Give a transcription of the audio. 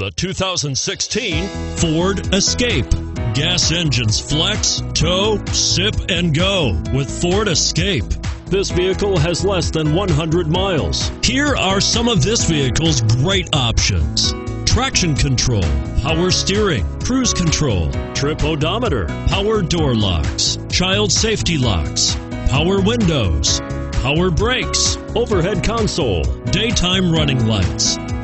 The 2016 Ford Escape. Gas engines flex, tow, sip, and go with Ford Escape. This vehicle has less than 100 miles. Here are some of this vehicle's great options traction control, power steering, cruise control, trip odometer, power door locks, child safety locks, power windows, power brakes, overhead console, daytime running lights.